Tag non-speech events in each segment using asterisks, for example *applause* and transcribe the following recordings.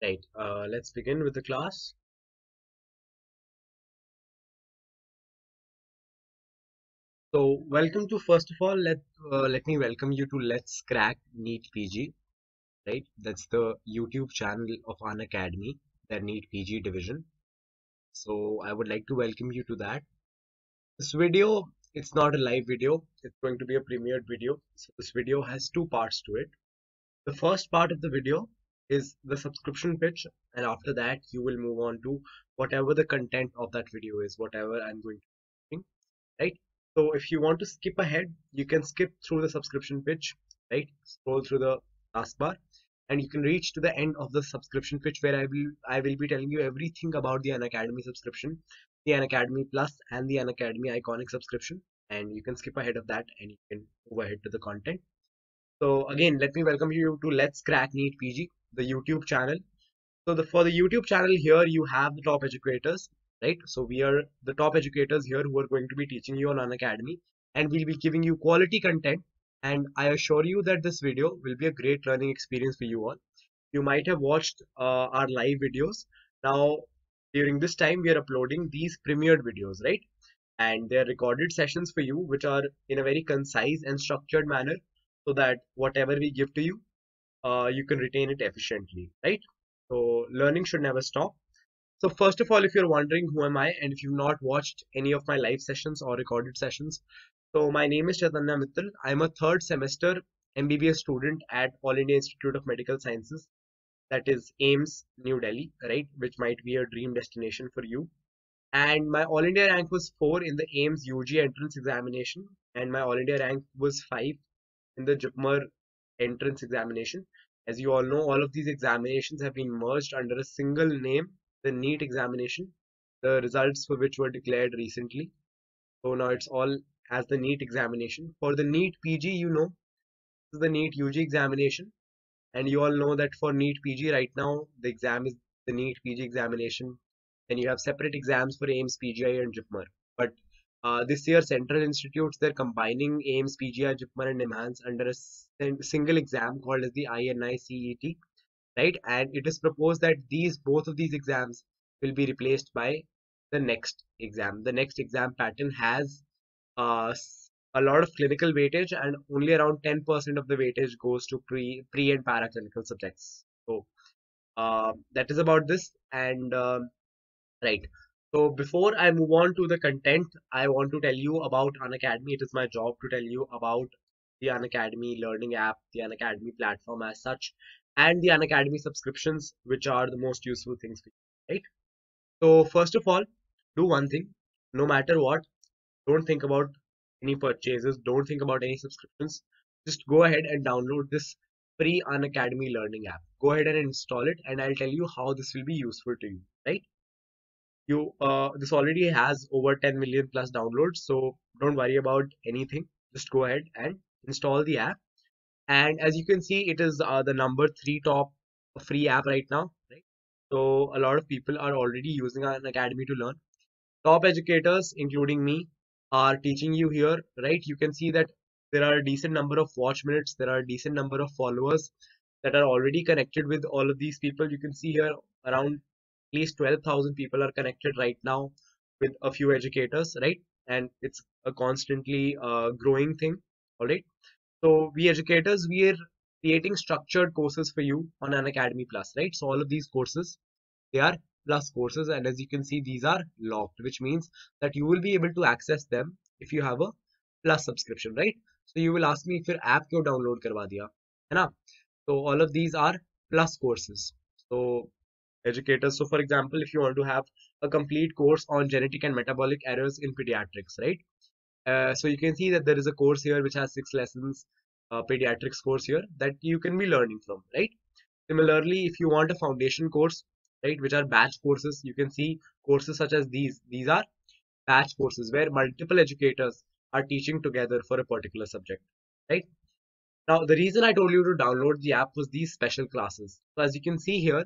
Right, uh, let's begin with the class. So, welcome to first of all, let uh, let me welcome you to Let's Crack NEET PG. Right, that's the YouTube channel of Unacademy, their NEET PG division. So, I would like to welcome you to that. This video, it's not a live video; it's going to be a premiered video. So, this video has two parts to it. The first part of the video is the subscription pitch and after that you will move on to whatever the content of that video is whatever i'm going to do right? So if you want to skip ahead you can skip through the subscription pitch right? Scroll through the taskbar and you can reach to the end of the subscription pitch where i will i will be telling you everything about the unacademy subscription the unacademy plus and the unacademy iconic subscription and you can skip ahead of that and you can move ahead to the content. So again, let me welcome you to Let's Crack NEET PG, the YouTube channel. So the, for the YouTube channel here, you have the top educators, right? So we are the top educators here who are going to be teaching you on Unacademy and we'll be giving you quality content. And I assure you that this video will be a great learning experience for you all. You might have watched uh, our live videos. Now, during this time, we are uploading these premiered videos, right? And they are recorded sessions for you, which are in a very concise and structured manner so that whatever we give to you, uh, you can retain it efficiently, right? So learning should never stop. So first of all, if you're wondering who am I and if you've not watched any of my live sessions or recorded sessions, so my name is Chetanya Mittal. I'm a third semester MBBS student at All India Institute of Medical Sciences. That is AIIMS, New Delhi, right? Which might be a dream destination for you. And my All India rank was 4 in the AIIMS UG entrance examination. And my All India rank was 5 in the JIPMER entrance examination. As you all know, all of these examinations have been merged under a single name, the NEET examination, the results for which were declared recently. So now it's all as the NEET examination. For the NEET PG, you know, this is the NEET UG examination. And you all know that for NEET PG right now, the exam is the NEET PG examination. And you have separate exams for AIIMS, PGI and JIPMER. But uh, this year, Central Institutes, they're combining AIIMS, PGI, JIPMER and NIMHANS under a single exam called as the INI-CET, right? And it is proposed that these both of these exams will be replaced by the NExT exam. The NExT exam pattern has uh, a lot of clinical weightage and only around 10% of the weightage goes to pre, pre and para clinical subjects. So uh, that is about this and um, right so before I move on to the content, I want to tell you about Unacademy. It is my job to tell you about the Unacademy learning app, the Unacademy platform as such, and the Unacademy subscriptions, which are the most useful things for you, right? So first of all, do one thing, no matter what, don't think about any purchases, don't think about any subscriptions. Just go ahead and download this free Unacademy learning app. Go ahead and install it and I'll tell you how this will be useful to you, right? you uh, this already has over 10 million plus downloads so don't worry about anything just go ahead and install the app. And as you can see it is uh, the number three top free app right now right? So a lot of people are already using Unacademy to learn. Top educators including me are teaching you here right? You can see that there are a decent number of watch minutes there are a decent number of followers that are already connected with all of these people. You can see here around at least 12,000 people are connected right now with a few educators, right? And it's a constantly uh, growing thing, all right so we educators we are creating structured courses for you on Unacademy plus right? So all of these courses they are plus courses and as you can see these are locked which means that you will be able to access them if you have a plus subscription right? So you will ask me if your app ko download karwa diya hai na so all of these are plus courses. So educators so for example if you want to have a complete course on genetic and metabolic errors in pediatrics right? Uh, so you can see that there is a course here which has six lessons, uh, pediatrics course here that you can be learning from, right? Similarly, if you want a foundation course, right, which are batch courses, you can see courses such as these. These are batch courses where multiple educators are teaching together for a particular subject, right? Now, the reason I told you to download the app was these special classes. So as you can see here,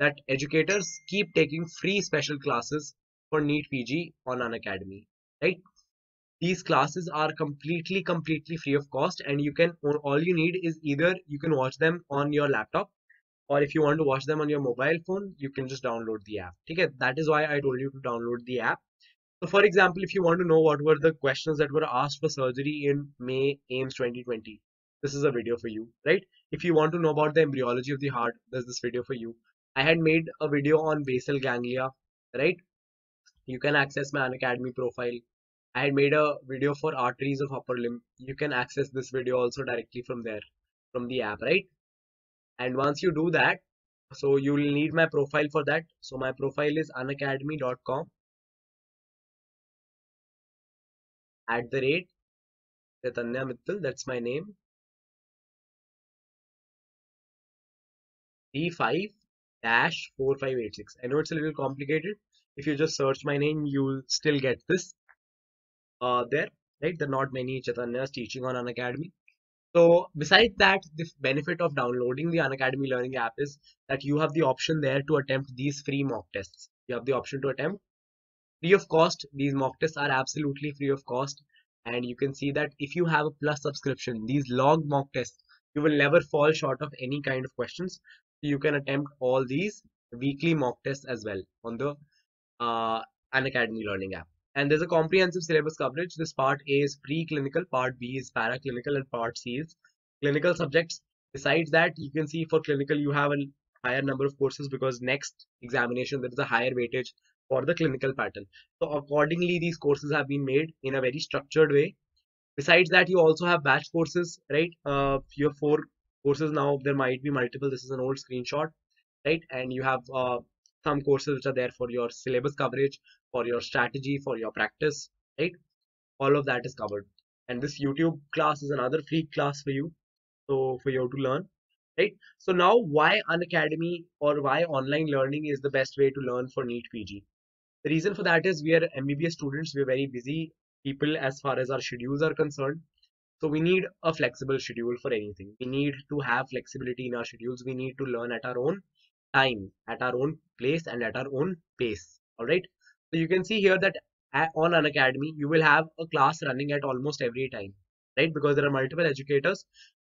that educators keep taking free special classes for NEET PG on Unacademy, right? These classes are completely, completely free of cost and you can, all you need is either you can watch them on your laptop or if you want to watch them on your mobile phone, you can just download the app. Okay, that is why I told you to download the app. So for example, if you want to know what were the questions that were asked for surgery in May AIIMS 2020, this is a video for you, right? If you want to know about the embryology of the heart, there's this video for you. I had made a video on basal ganglia, right? You can access my Unacademy profile. I had made a video for arteries of upper limb. You can access this video also directly from there, from the app, right? And once you do that, so you will need my profile for that. So my profile is unacademy.com at the rate Chetanya Mittal, that's my name. D5 dash 4586. I know it's a little complicated. If you just search my name, you'll still get this uh, there, right? There are not many Chetanyas teaching on Unacademy. So besides that, the benefit of downloading the Unacademy Learning app is that you have the option there to attempt these free mock tests. You have the option to attempt free of cost. These mock tests are absolutely free of cost. And you can see that if you have a plus subscription, these log mock tests, you will never fall short of any kind of questions. You can attempt all these weekly mock tests as well on the uh, Unacademy Learning app. And there's a comprehensive syllabus coverage. This part A is pre-clinical, part B is paraclinical, and part C is clinical subjects. Besides that, you can see for clinical, you have a higher number of courses because NExT examination, there is a higher weightage for the clinical pattern. So accordingly, these courses have been made in a very structured way. Besides that, you also have batch courses, right? Uh, you have four courses now. There might be multiple. This is an old screenshot, right? And you have uh, some courses which are there for your syllabus coverage, for your strategy, for your practice, right? All of that is covered. And this YouTube class is another free class for you. So for you to learn, right? So now why Unacademy or why online learning is the best way to learn for NEET PG? The reason for that is we are MBBS students. We're very busy people as far as our schedules are concerned. So we need a flexible schedule for anything. We need to have flexibility in our schedules. We need to learn at our own time at our own place and at our own pace all right so you can see here that on Unacademy you will have a class running at almost every time right? Because there are multiple educators.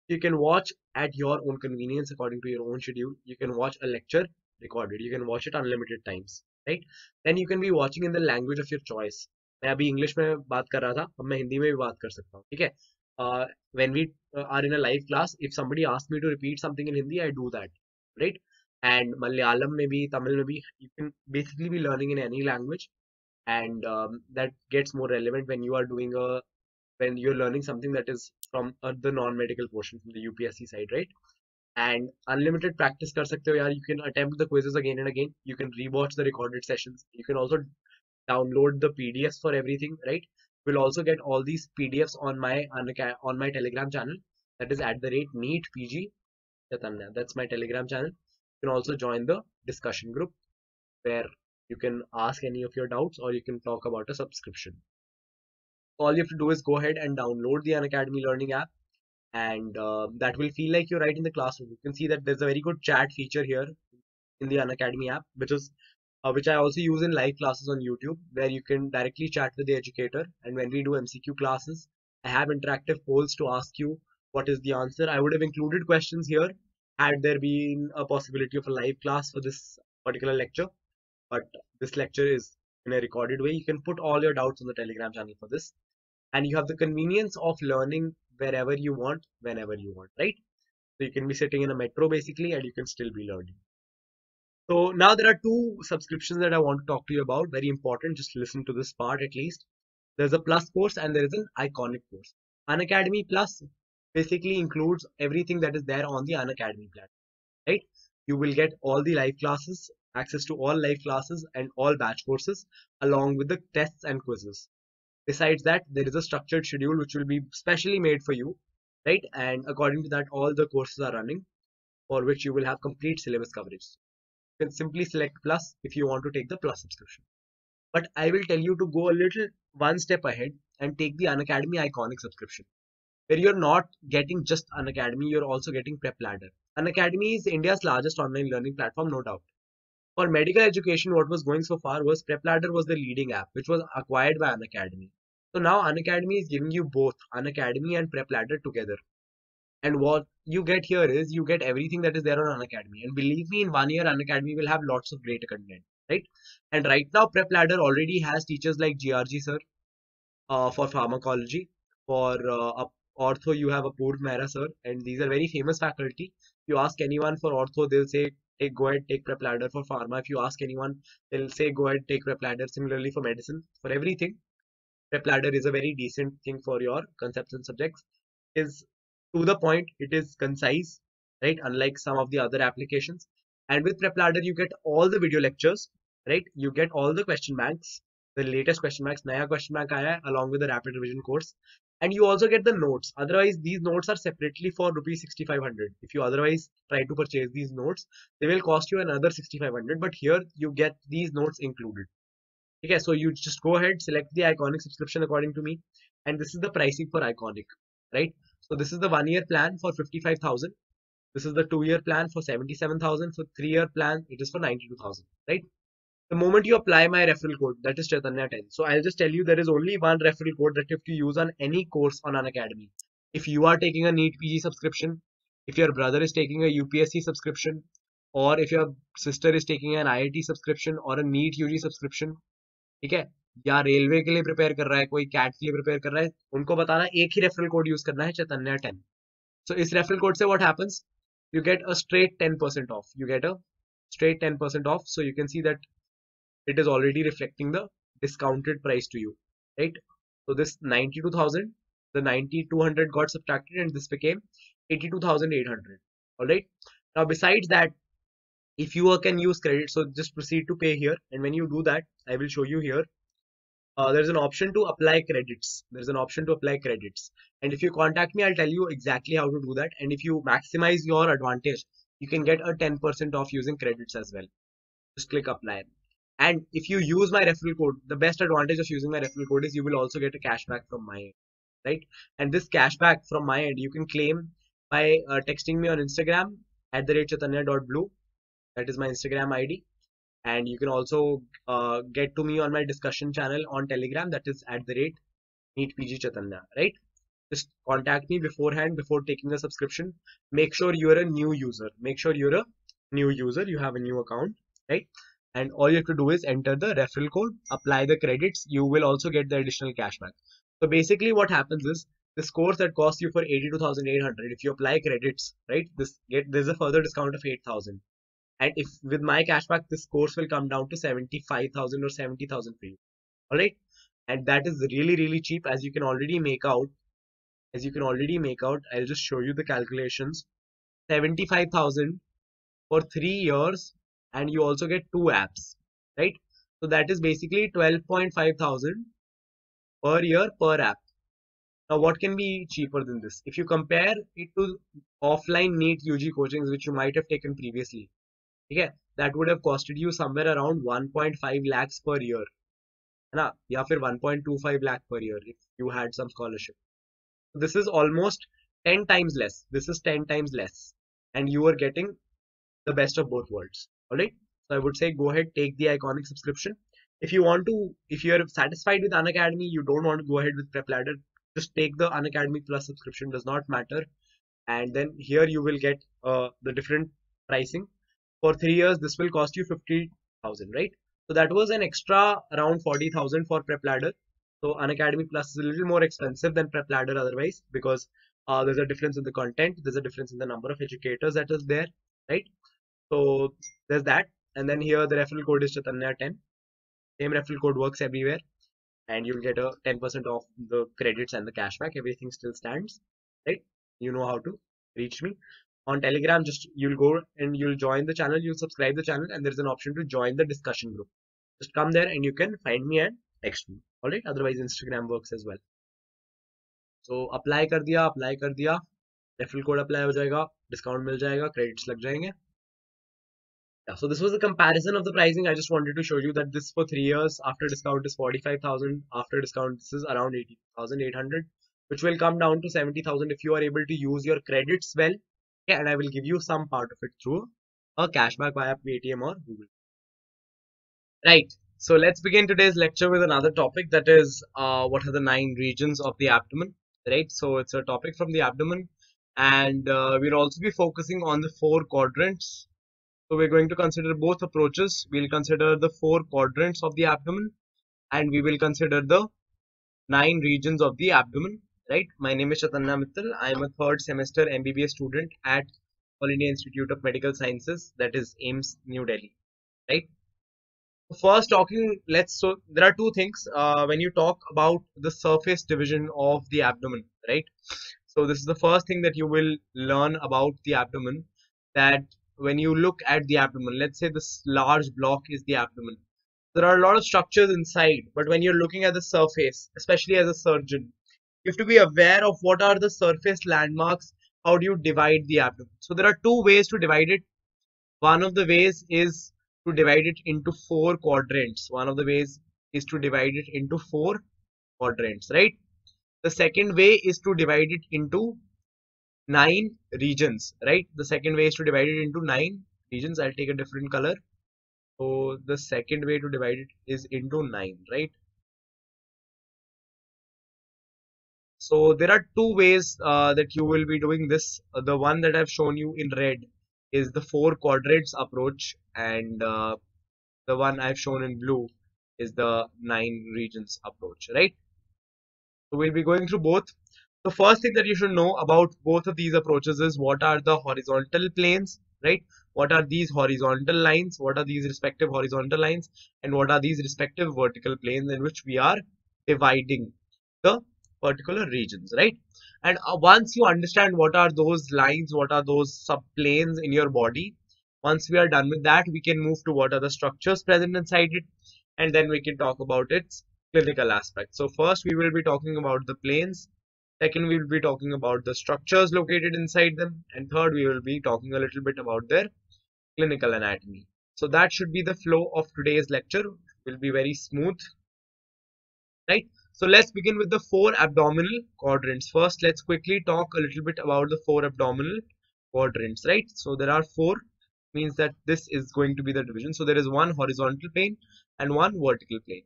You can watch at your own convenience according to your own schedule. You can watch a lecture recorded. You can watch it unlimited times right? Then you can be watching in the language of your choice. मैं अभी English में बात कर रहा था अब मैं हिंदी में भी बात कर सकता हूँ ठीक है? When we are in a live class if somebody ask me to repeat something in Hindi I do that right and malayalam maybe tamil maybe you can basically be learning in any language and um, that gets more relevant when you are doing a when you're learning something that is from uh, the non-medical portion from the UPSC side, right? And unlimited practice kar sakte ho yaar. You can attempt the quizzes again and again. You can rewatch the recorded sessions. You can also download the PDFs for everything, right? We'll also get all these PDFs on my on my Telegram channel. That is at the rate NEET PG. That's my Telegram channel. You can also join the discussion group where you can ask any of your doubts or you can talk about a subscription. All you have to do is go ahead and download the unacademy learning app and uh, that will feel like you're right in the classroom. You can see that there's a very good chat feature here in the unacademy app which is uh, which i also use in live classes on youtube where you can directly chat with the educator. And when we do mcq classes i have interactive polls to ask you what is the answer. I would have included questions here had there been a possibility of a live class for this particular lecture but this lecture is in a recorded way. You can put all your doubts on the Telegram channel for this. And you have the convenience of learning wherever you want, whenever you want, right? So you can be sitting in a metro basically and you can still be learning. So now there are two subscriptions that I want to talk to you about. Very important. Just listen to this part at least. There's a plus course and there is an iconic course. Unacademy Plus basically includes everything that is there on the Unacademy platform, right? You will get all the live classes access to all live classes and all batch courses along with the tests and quizzes. Besides that, there is a structured schedule which will be specially made for you, right? And according to that, all the courses are running for which you will have complete syllabus coverage. You can simply select plus if you want to take the plus subscription. But I will tell you to go a little one step ahead and take the Unacademy Iconic subscription, where you're not getting just Unacademy, you're also getting Prep Ladder. Unacademy is India's largest online learning platform, no doubt. For medical education, what was going so far was PrepLadder was the leading app, which was acquired by Unacademy. So now Unacademy is giving you both Unacademy and PrepLadder together. and what you get here is you get everything that is there on Unacademy. And believe me, in one year, Unacademy will have lots of great content, right? And right now, Prep Ladder already has teachers like GRG sir uh, for pharmacology. For uh, ortho, you have Apurv Mehra sir, and these are very famous faculty. You ask anyone for ortho, they'll say, take, go ahead, take Prep Ladder for pharma. If you ask anyone, they'll say, go ahead, take Prep Ladder. Similarly, for medicine, for everything, Prep Ladder is a very decent thing for your concepts and subjects. Is to the point, it is concise, right? Unlike some of the other applications. And with Prep Ladder, you get all the video lectures, right? You get all the question banks, the latest question banks, Naya question bank aaya along with the rapid revision course. And you also get the notes. Otherwise, these notes are separately for rupees 6500. If you otherwise try to purchase these notes, they will cost you another 6500. But here you get these notes included. Okay, so you just go ahead, select the iconic subscription according to me. And this is the pricing for iconic, right? So this is the one year plan for 55,000. This is the two year plan for 77,000. For three year plan, it is for 92,000, right? the moment you apply my referral code, that is Chetanya 10. So I'll just tell you there is only one referral code that you have to use on any course on Unacademy. If you are taking a NEET PG subscription, if your brother is taking a UPSC subscription, or if your sister is taking an IIT subscription or a NEET UG subscription, okay? है या railway के लिए prepare कर रहा है कोई cat के लिए प्रिपेयर कर रहा है उनको बताना एक ही रेफरल कोड यूज करना है चैतन्य टेन सो इस रेफरल कोड से what happens you get a straight ten percent off you get a straight 10% off. So you can see that it is already reflecting the discounted price to you right so this 92000 the 9200 got subtracted and this became 82800 all right now besides that if you can use credit so just proceed to pay here and when you do that i will show you here uh, there's an option to apply credits. There's an option to apply credits. And if you contact me, I'll tell you exactly how to do that. And if you maximize your advantage, you can get a 10% off using credits as well. Just click apply. And if you use my referral code, the best advantage of using my referral code is you will also get a cashback from my end, right? And this cashback from my end, you can claim by uh, texting me on Instagram at the rate chaitanya.blue. That is my Instagram ID and you can also uh, get to me on my discussion channel on telegram. That is at the rate neet pg chetanya right? Just contact me beforehand before taking a subscription. Make sure you're a new user. Make sure you're a new user. You have a new account right and all you have to do is enter the referral code apply the credits you will also get the additional cashback. So basically what happens is this course that costs you for 82800 if you apply credits right this get there's a further discount of 8000 and if with my cashback this course will come down to 75000 or 70000 for you all right and that is really really cheap as you can already make out as you can already make out i'll just show you the calculations. 75000 for 3 years and you also get two apps right? So that is basically 12.5 thousand per year per app. Now what can be cheaper than this? If you compare it to offline neet ug coachings which you might have taken previously okay that would have costed you somewhere around 1.5 lakhs per year. Na ya fir 1.25 lakh per year if you had some scholarship. This is almost 10 times less. This is 10 times less. And you are getting the best of both worlds all right so i would say go ahead take the iconic subscription. If you want to if you're satisfied with unacademy you don't want to go ahead with prep ladder just take the unacademy plus subscription does not matter. And then here you will get uh, the different pricing. For three years this will cost you 50000 right? So that was an extra around 40000 for prep ladder. So unacademy plus is a little more expensive than prep ladder otherwise because uh, there's a difference in the content there's a difference in the number of educators that is there right so there's that. And then here the referral code is chetanya 10 same referral code works everywhere. And you'll get a 10% off the credits and the cashback. Everything still stands right? You know how to reach me. On telegram just you'll go and you'll join the channel. You'll subscribe the channel and there's an option to join the discussion group. Just come there and you can find me and text me. All right? Otherwise instagram works as well. So apply kar diya apply kar diya. Referral code apply ho jayega. Discount mil jayega. Credits lag jayenge yeah, so this was a comparison of the pricing. I just wanted to show you that this for three years after discount is 45,000. After discount, this is around 80,800, which will come down to 70,000 if you are able to use your credits well and I will give you some part of it through a cashback via Paytm or Google. Right. So let's begin today's lecture with another topic that is uh, what are the nine regions of the abdomen, right? So it's a topic from the abdomen and uh, we'll also be focusing on the four quadrants. So we're going to consider both approaches. We'll consider the four quadrants of the abdomen and we will consider the nine regions of the abdomen. Right. My name is Chetanya Mittal. I am a third semester MBBS student at All India Institute of Medical Sciences, that is AIIMS, New Delhi. Right. First, talking. Let's. So there are two things uh, when you talk about the surface division of the abdomen. Right. So this is the first thing that you will learn about the abdomen that when you look at the abdomen, let's say this large block is the abdomen. There are a lot of structures inside, but when you're looking at the surface, especially as a surgeon, you have to be aware of what are the surface landmarks. How do you divide the abdomen? So there are two ways to divide it. One of the ways is to divide it into four quadrants. One of the ways is to divide it into four quadrants, right? The second way is to divide it into nine regions, right? The second way is to divide it into nine regions. I'll take a different color. So the second way to divide it is into nine, right? So there are two ways uh, that you will be doing this. Uh, the one that I've shown you in red is the four quadrants approach and uh, the one I've shown in blue is the nine regions approach, right? So we'll be going through both. The first thing that you should know about both of these approaches is what are the horizontal planes, right? What are these horizontal lines? What are these respective horizontal lines? And what are these respective vertical planes in which we are dividing the particular regions, right? And uh, once you understand what are those lines, what are those subplanes in your body, once we are done with that, we can move to what are the structures present inside it, and then we can talk about its clinical aspects. So first we will be talking about the planes. Second, we will be talking about the structures located inside them. And third, we will be talking a little bit about their clinical anatomy. So that should be the flow of today's lecture. It will be very smooth. Right. So let's begin with the four abdominal quadrants. First, let's quickly talk a little bit about the four abdominal quadrants. Right. So there are four means that this is going to be the division. So there is one horizontal plane and one vertical plane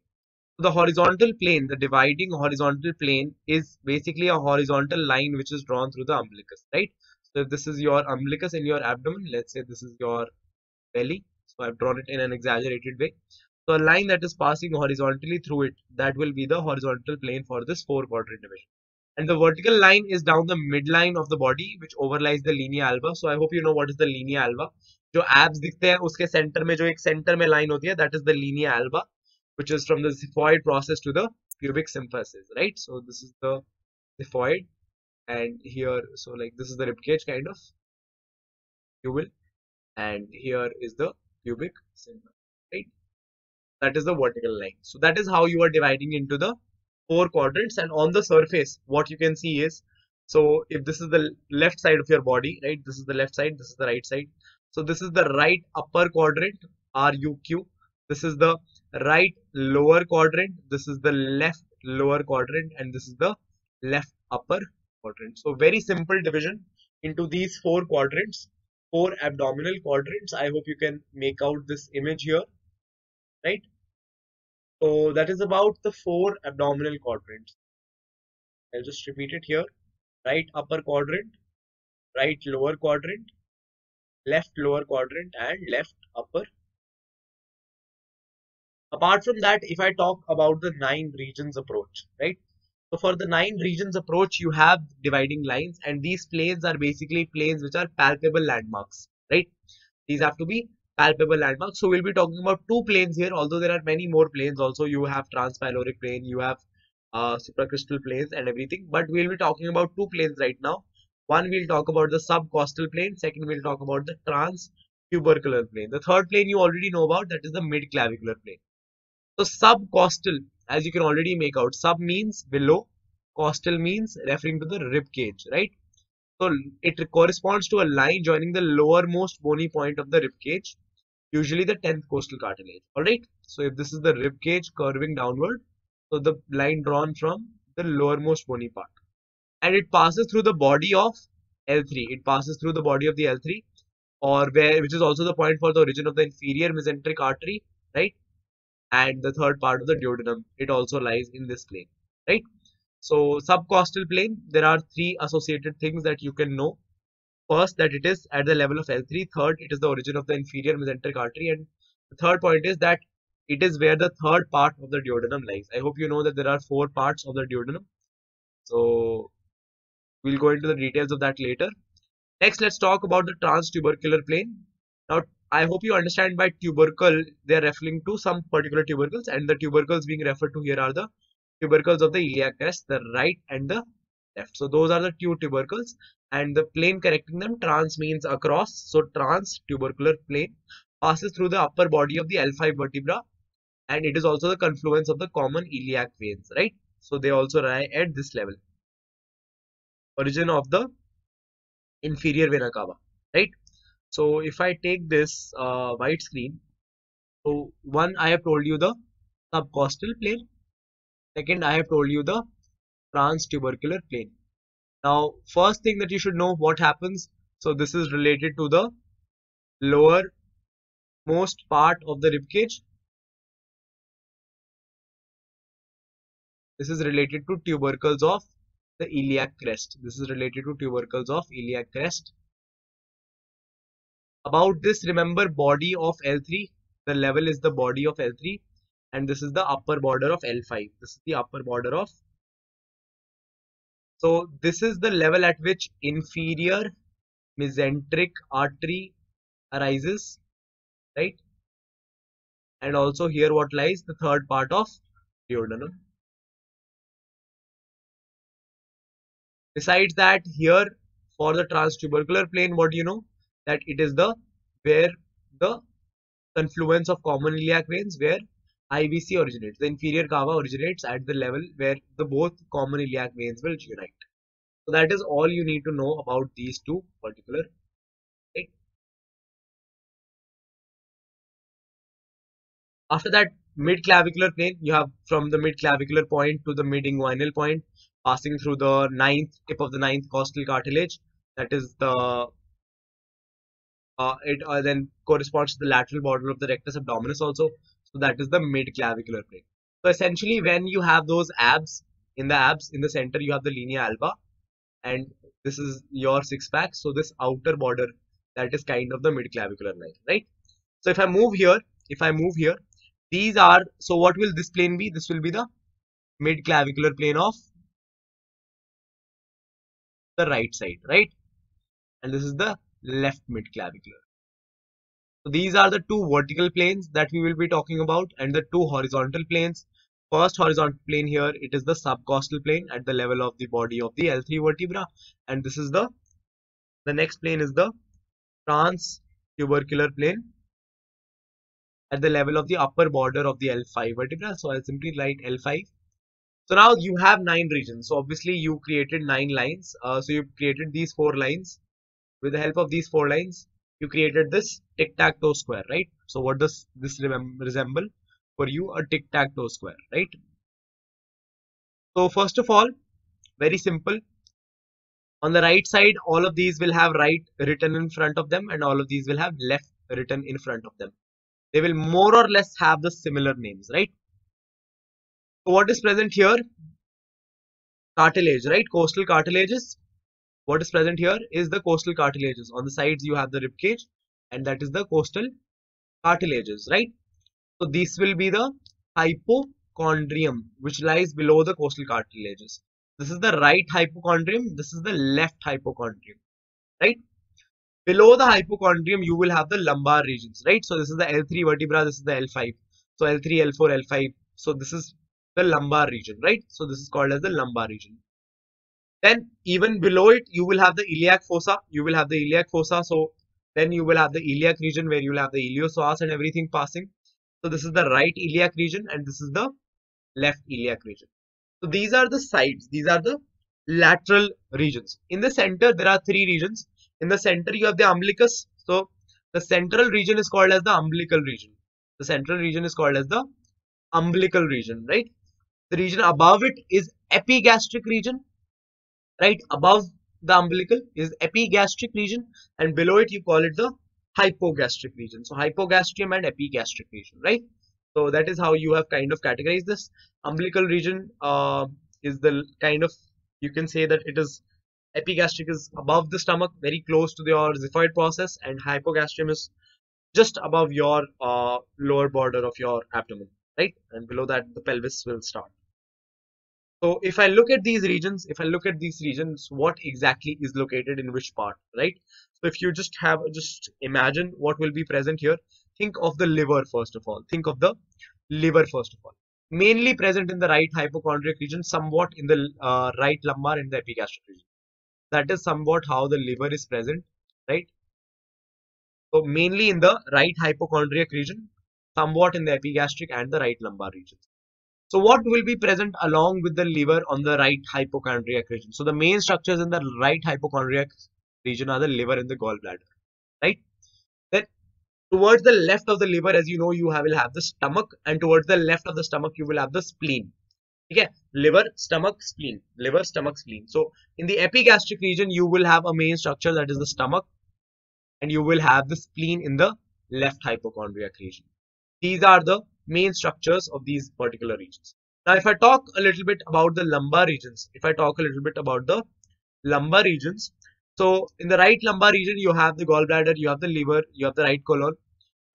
the horizontal plane, the dividing horizontal plane is basically a horizontal line which is drawn through the umbilicus, right? So if this is your umbilicus in your abdomen, let's say this is your belly. So I've drawn it in an exaggerated way. So a line that is passing horizontally through it, that will be the horizontal plane for this four quadrant division. And the vertical line is down the midline of the body which overlies the linea alba. So I hope you know what is the linea alba. जो abs दिखते हैं उसके center में जो एक center में line होती है that is the linea alba which is from the xiphoid process to the pubic symphysis, right? So this is the xiphoid and here, so like this is the ribcage kind of, you will, and here is the pubic symphysis, right? That is the vertical line. So that is how you are dividing into the four quadrants and on the surface, what you can see is, so if this is the left side of your body, right? This is the left side, this is the right side. So this is the right upper quadrant, RUQ. This is the right lower quadrant this is the left lower quadrant and this is the left upper quadrant. So very simple division into these four quadrants four abdominal quadrants. I hope you can make out this image here right? So that is about the four abdominal quadrants. I'll just repeat it here. Right upper quadrant right lower quadrant left lower quadrant and left upper Apart from that, if I talk about the nine regions approach, right? So for the nine regions approach, you have dividing lines and these planes are basically planes which are palpable landmarks, right? These have to be palpable landmarks. So we'll be talking about two planes here, although there are many more planes also. You have transpyloric plane, you have uh, supracristal planes and everything, but we'll be talking about two planes right now. One, we'll talk about the subcostal plane. Second, we'll talk about the transtubercular plane. The third plane you already know about, that is the midclavicular plane. So subcostal, as you can already make out, sub means below, costal means referring to the rib cage, right? So it corresponds to a line joining the lowermost bony point of the rib cage, usually the 10th costal cartilage. Alright, so if this is the rib cage curving downward, so the line drawn from the lowermost bony part. And it passes through the body of L3. It passes through the body of the L3 or where which is also the point for the origin of the inferior mesenteric artery, right? And the third part of the duodenum it also lies in this plane right so subcostal plane there are three associated things that you can know first that it is at the level of L3. Third, it is the origin of the inferior mesenteric artery. And the third point is that it is where the third part of the duodenum lies. I hope you know that there are four parts of the duodenum. So we'll go into the details of that later. Next, let's talk about the transtubercular plane. Now, I hope you understand by tubercle, they are referring to some particular tubercles and the tubercles being referred to here are the tubercles of the iliac crest, the right and the left. So those are the two tubercles and the plane connecting them trans means across. So trans tubercular plane passes through the upper body of the L5 vertebra and it is also the confluence of the common iliac veins, right? So they also lie at this level. Origin of the inferior vena cava, right? So if I take this uh, white screen, so one I have told you the subcostal plane. Second I have told you the transtubercular plane. Now first thing that you should know what happens. So this is related to the lower most part of the rib cage. This is related to tubercles of the iliac crest. This is related to tubercles of iliac crest about this remember body of L3 the level is the body of L3 and this is the upper border of L5 this is the upper border of so this is the level at which inferior mesenteric artery arises right? And also here what lies? The third part of duodenum. Besides that here for the transtubercular plane what do you know that it is the where the confluence of common iliac veins where IVC originates. The inferior cava originates at the level where the both common iliac veins will unite. So that is all you need to know about these two particular. After that mid clavicular plane, you have from the mid clavicular point to the mid inguinal point, passing through the ninth tip of the ninth costal cartilage. That is the uh, it uh, then corresponds to the lateral border of the rectus abdominis also. So that is the mid-clavicular plane. So essentially when you have those abs, in the abs, in the center you have the linea alba and this is your six pack. So this outer border that is kind of the mid-clavicular line, right? So if I move here, if I move here, these are, so what will this plane be? This will be the mid-clavicular plane of the right side, right? And this is the left mid-clavicular. So these are the two vertical planes that we will be talking about and the two horizontal planes. First horizontal plane here, it is the subcostal plane at the level of the body of the L3 vertebra and this is the, the next plane is the transtubercular plane at the level of the upper border of the L5 vertebra. So I'll simply write L5. So now you have nine regions. So obviously you created nine lines. Uh, so you created these four lines with the help of these four lines you created this tic-tac-toe square right? So what does this resemble? For you a tic-tac-toe square right? So first of all very simple. On the right side all of these will have right written in front of them and all of these will have left written in front of them. They will more or less have the similar names right? So what is present here? Cartilage right? Costal cartilages what is present here is the costal cartilages. On the sides you have the rib cage and that is the costal cartilages, right? So this will be the hypochondrium which lies below the costal cartilages. This is the right hypochondrium. This is the left hypochondrium, right? Below the hypochondrium you will have the lumbar regions, right? So this is the L3 vertebra. This is the L5. So L3, L4, L5. So this is the lumbar region, right? So this is called as the lumbar region. Then even below it, you will have the iliac fossa. You will have the iliac fossa. So then you will have the iliac region where you will have the iliopsoas and everything passing. So this is the right iliac region and this is the left iliac region. So these are the sides. These are the lateral regions. In the center, there are three regions. In the center, you have the umbilicus. So the central region is called as the umbilical region. The central region is called as the umbilical region, right? The region above it is epigastric region right above the umbilical is epigastric region and below it you call it the hypogastric region so hypogastrium and epigastric region right so that is how you have kind of categorized this umbilical region uh, is the kind of you can say that it is epigastric is above the stomach, very close to your xiphoid process, and hypogastrium is just above your uh, lower border of your abdomen, right? And below that, the pelvis will start. So if I look at these regions, if I look at these regions, what exactly is located in which part, right? So if you just have, just imagine what will be present here. Think of the liver first of all. Think of the liver first of all. Mainly present in the right hypochondriac region, somewhat in the uh, right lumbar and the epigastric region. That is somewhat how the liver is present, right? So mainly in the right hypochondriac region, somewhat in the epigastric and the right lumbar regions. So what will be present along with the liver on the right hypochondriac region? So the main structures in the right hypochondriac region are the liver and the gallbladder, right? Then towards the left of the liver, as you know, you have, will have the stomach and towards the left of the stomach, you will have the spleen. Okay, liver, stomach, spleen, liver, stomach, spleen. So in the epigastric region, you will have a main structure that is the stomach and you will have the spleen in the left hypochondriac region. These are the main structures of these particular regions. Now, if I talk a little bit about the lumbar regions, if I talk a little bit about the lumbar regions, so in the right lumbar region, you have the gallbladder, you have the liver, you have the right colon.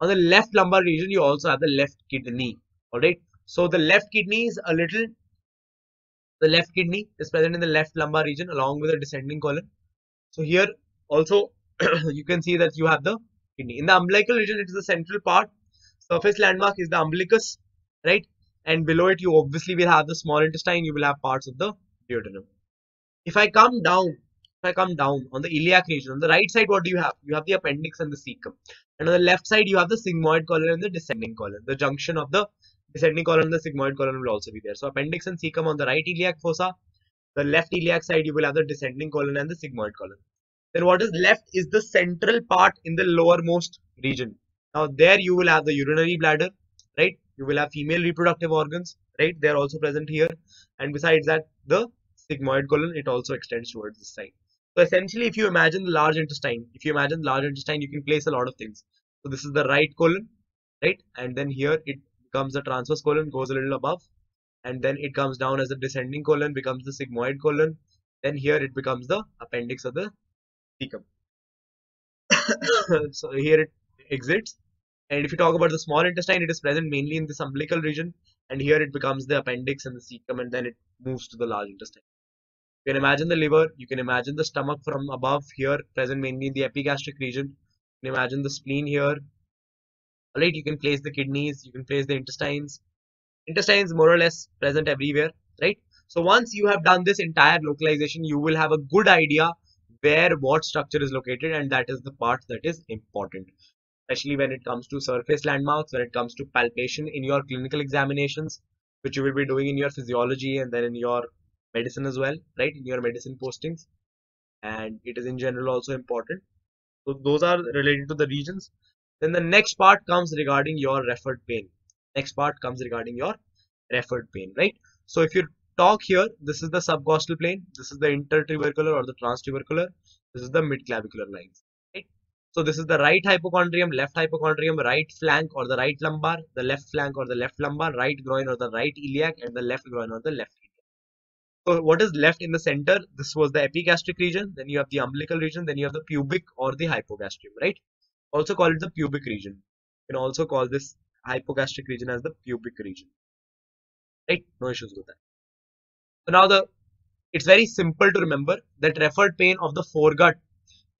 On the left lumbar region, you also have the left kidney. Alright. So the left kidney is a little, the left kidney is present in the left lumbar region along with the descending colon. So here also *clears throat* you can see that you have the kidney. In the umbilical region, it is the central part surface landmark is the umbilicus, right? And below it, you obviously will have the small intestine. You will have parts of the duodenum. If I come down, if I come down on the iliac region, on the right side, what do you have? You have the appendix and the cecum. And on the left side, you have the sigmoid colon and the descending colon. The junction of the descending colon and the sigmoid colon will also be there. So appendix and cecum on the right iliac fossa. The left iliac side, you will have the descending colon and the sigmoid colon. Then what is left is the central part in the lowermost region. Now there you will have the urinary bladder, right? You will have female reproductive organs, right? They are also present here. And besides that, the sigmoid colon, it also extends towards this side. So essentially, if you imagine the large intestine, if you imagine the large intestine, you can place a lot of things. So this is the right colon, right? And then here it becomes the transverse colon, goes a little above. And then it comes down as a descending colon, becomes the sigmoid colon. Then here it becomes the appendix of the cecum. *coughs* so here it exits and if you talk about the small intestine, it is present mainly in this umbilical region. And here it becomes the appendix and the cecum, and then it moves to the large intestine. You can imagine the liver, you can imagine the stomach from above here, present mainly in the epigastric region. You can imagine the spleen here. Alright, you can place the kidneys, you can place the intestines. Intestines more or less present everywhere, right? So once you have done this entire localization, you will have a good idea where what structure is located and that is the part that is important especially when it comes to surface landmarks, when it comes to palpation in your clinical examinations, which you will be doing in your physiology and then in your medicine as well, right? In your medicine postings. And it is in general also important. So those are related to the regions. Then the next part comes regarding your referred pain. Next part comes regarding your referred pain, right? So if you talk here, this is the subcostal plane, this is the intertubercular or the transtubercular, this is the midclavicular lines. So this is the right hypochondrium, left hypochondrium, right flank or the right lumbar, the left flank or the left lumbar, right groin or the right iliac, and the left groin or the left iliac. So what is left in the center? This was the epigastric region, then you have the umbilical region, then you have the pubic or the hypogastrium, right? Also call it the pubic region. You can also call this hypogastric region as the pubic region. Right? No issues with that. So now the it's very simple to remember that referred pain of the foregut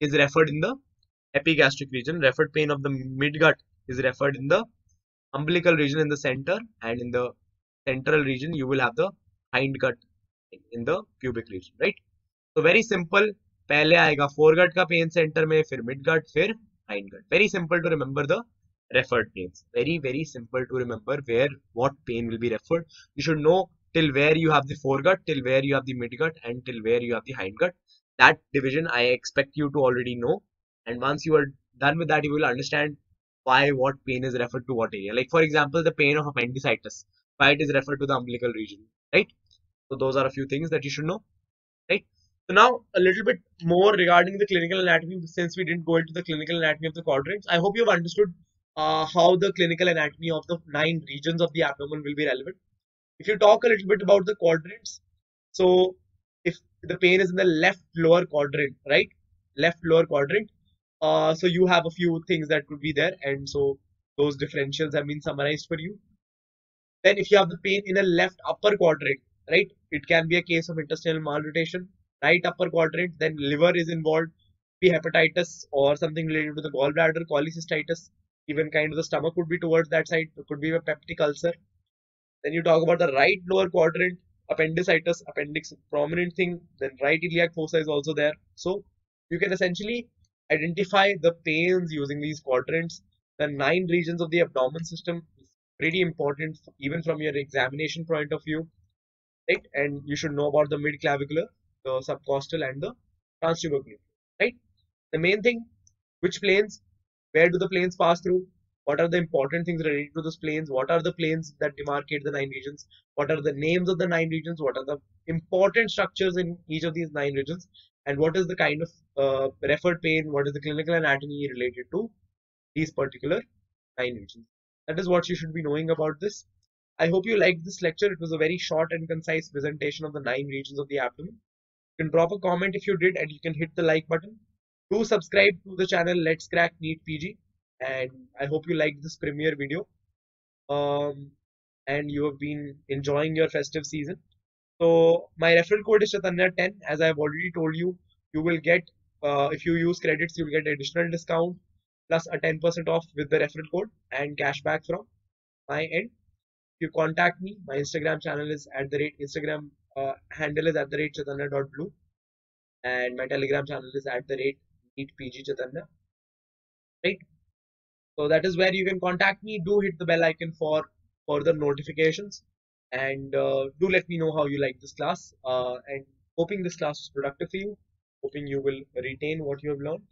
is referred in the epigastric region. Referred pain of the midgut is referred in the umbilical region in the center and in the central region you will have the hindgut in the pubic region, right? So very simple. पहले आएगा foregut का pain center में फिर midgut फिर hindgut. Very simple to remember the referred pains. Very very simple to remember where what pain will be referred. You should know till where you have the foregut, till where you have the midgut, and till where you have the hindgut. That division I expect you to already know and once you are done with that you will understand why what pain is referred to what area like for example the pain of appendicitis why it is referred to the umbilical region right so those are a few things that you should know right so now a little bit more regarding the clinical anatomy since we didn't go into the clinical anatomy of the quadrants i hope you have understood uh, how the clinical anatomy of the nine regions of the abdomen will be relevant if you talk a little bit about the quadrants so if the pain is in the left lower quadrant, right? Left lower quadrant. Uh, so you have a few things that could be there, and so those differentials have been summarized for you. Then if you have the pain in a left upper quadrant, right, it can be a case of intestinal malrotation. Right upper quadrant, then liver is involved, be hepatitis or something related to the gallbladder, cholecystitis, even kind of the stomach would be towards that side, it could be a peptic ulcer. Then you talk about the right lower quadrant, appendicitis, appendix prominent thing, then right iliac fossa is also there. So you can essentially identify the pains using these quadrants. The nine regions of the abdomen system is pretty important even from your examination point of view, right? And you should know about the mid clavicular, the subcostal, and the transtubercular, right? The main thing, which planes, where do the planes pass through? What are the important things related to those planes? What are the planes that demarcate the nine regions? What are the names of the nine regions? What are the important structures in each of these nine regions? And what is the kind of uh, referred pain? What is the clinical anatomy related to these particular nine regions? That is what you should be knowing about this. I hope you liked this lecture. It was a very short and concise presentation of the nine regions of the abdomen. You can drop a comment if you did and you can hit the like button. Do subscribe to the channel Let's Crack NEET PG and I hope you liked this premiere video um, and you have been enjoying your festive season. So my referral code is Chetanya10 as I have already told you you will get uh, if you use credits you will get additional discount plus a 10% off with the referral code and cashback from my end. If you contact me, my Instagram channel is at the rate Instagram uh, handle is at the rate chetanya.blue and my telegram channel is at the rate pg chetanya. Right? So that is where you can contact me. Do hit the bell icon for further notifications and uh, do let me know how you like this class uh, and hoping this class is productive for you. Hoping you will retain what you have learned